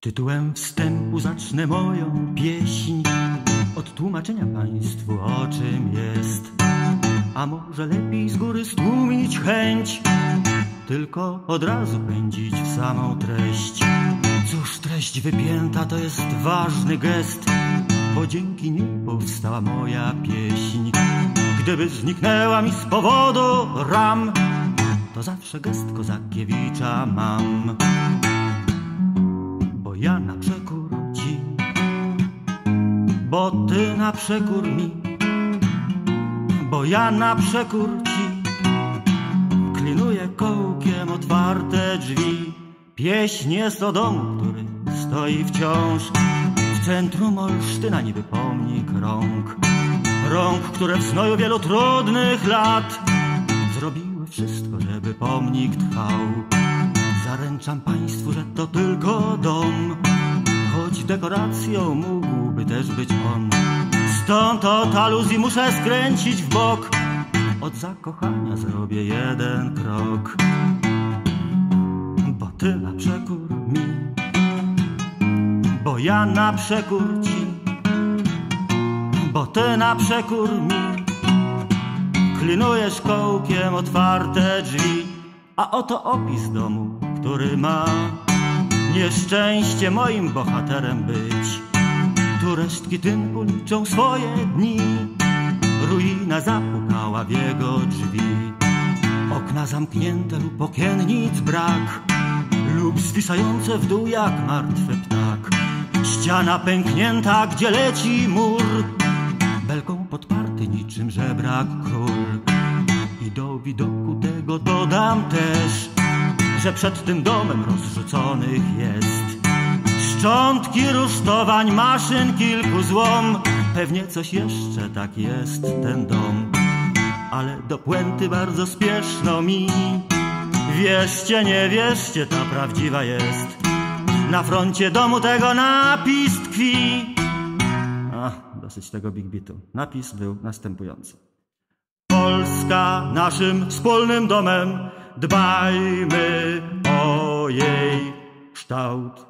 Tytułem wstępu zacznę moją pieśń od tłumaczenia Państwu o czym jest. A może lepiej z góry stłumić chęć, tylko od razu pędzić w samą treść. Cóż, treść wypięta to jest ważny gest, bo dzięki niej powstała moja pieśń. Gdyby zniknęła mi z powodu ram, to zawsze gest Kozakiewicza mam bo ty na przekór mi, bo ja na przekór ci. Klinuję kołkiem otwarte drzwi, pieśń jest o domu, który stoi wciąż w centrum Olsztyna, niby pomnik rąk. Rąk, które w snoju wielu trudnych lat zrobiły wszystko, żeby pomnik trwał. Zaręczam państwu, że to tylko dom, choć dekoracją mógłby też być on. Stąd od aluzji muszę skręcić w bok, od zakochania zrobię jeden krok. Bo ty na przekór mi, bo ja na przekór ci, bo ty na przekór mi, klinujesz kołkiem otwarte drzwi, a oto opis domu który ma nieszczęście moim bohaterem być. Tu resztki tynku liczą swoje dni, ruina zapukała w jego drzwi. Okna zamknięte lub okiennic brak, lub zwisające w dół jak martwy ptak. Ściana pęknięta, gdzie leci mur, belką podparty niczym żebrak król. I do widoku tego dodam też, że przed tym domem rozrzuconych jest. Szczątki rusztowań, maszyn kilku złom, pewnie coś jeszcze tak jest ten dom. Ale do puenty bardzo spieszno mi, wierzcie, nie wierzcie, ta prawdziwa jest. Na froncie domu tego napis tkwi. Ach, dosyć tego Big Beatu. Napis był następujący. Polska naszym wspólnym domem, dbajmy o jej kształt.